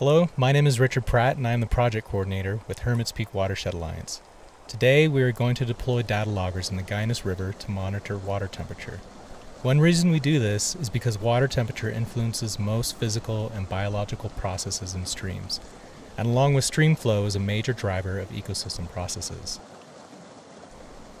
Hello, my name is Richard Pratt and I am the project coordinator with Hermits Peak Watershed Alliance. Today we are going to deploy data loggers in the Gallinas River to monitor water temperature. One reason we do this is because water temperature influences most physical and biological processes in streams, and along with stream flow is a major driver of ecosystem processes.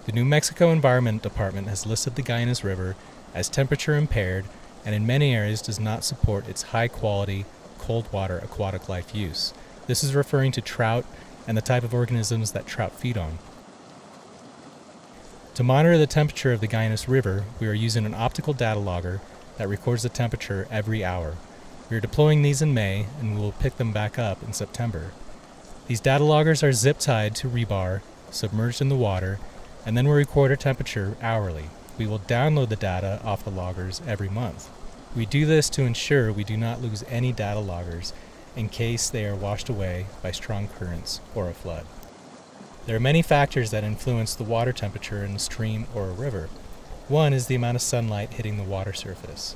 The New Mexico Environment Department has listed the Gallinas River as temperature impaired and in many areas does not support its high quality cold water aquatic life use. This is referring to trout and the type of organisms that trout feed on. To monitor the temperature of the Gallinas River, we are using an optical data logger that records the temperature every hour. We are deploying these in May and we will pick them back up in September. These data loggers are zip tied to rebar, submerged in the water, and then we record our temperature hourly. We will download the data off the loggers every month. We do this to ensure we do not lose any data loggers in case they are washed away by strong currents or a flood. There are many factors that influence the water temperature in a stream or a river. One is the amount of sunlight hitting the water surface.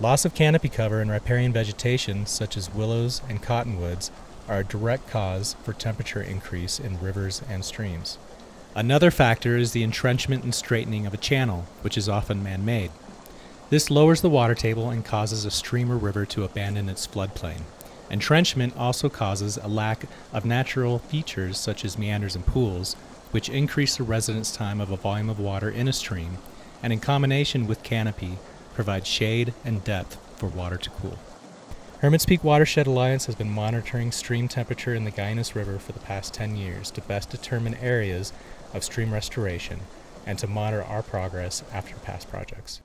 Loss of canopy cover and riparian vegetation, such as willows and cottonwoods, are a direct cause for temperature increase in rivers and streams. Another factor is the entrenchment and straightening of a channel, which is often man made. This lowers the water table and causes a stream or river to abandon its floodplain. Entrenchment also causes a lack of natural features such as meanders and pools, which increase the residence time of a volume of water in a stream, and in combination with canopy, provide shade and depth for water to cool. Hermits Peak Watershed Alliance has been monitoring stream temperature in the Gallinas River for the past 10 years to best determine areas of stream restoration and to monitor our progress after past projects.